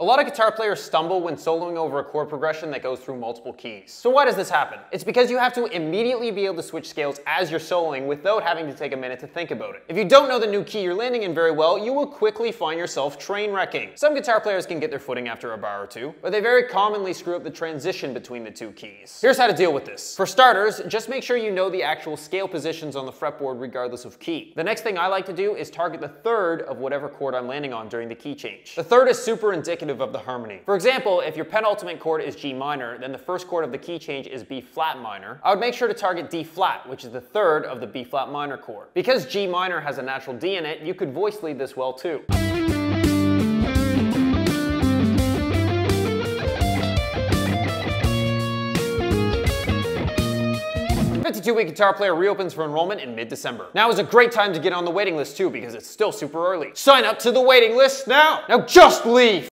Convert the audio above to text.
A lot of guitar players stumble when soloing over a chord progression that goes through multiple keys. So why does this happen? It's because you have to immediately be able to switch scales as you're soloing without having to take a minute to think about it. If you don't know the new key you're landing in very well, you will quickly find yourself train wrecking. Some guitar players can get their footing after a bar or two, but they very commonly screw up the transition between the two keys. Here's how to deal with this. For starters, just make sure you know the actual scale positions on the fretboard regardless of key. The next thing I like to do is target the third of whatever chord I'm landing on during the key change. The third is super indicative of the harmony. For example, if your penultimate chord is G minor, then the first chord of the key change is B flat minor, I would make sure to target D flat, which is the third of the B flat minor chord. Because G minor has a natural D in it, you could voice lead this well too. 52 Week Guitar Player reopens for enrollment in mid-December. Now is a great time to get on the waiting list too because it's still super early. Sign up to the waiting list now! Now just leave!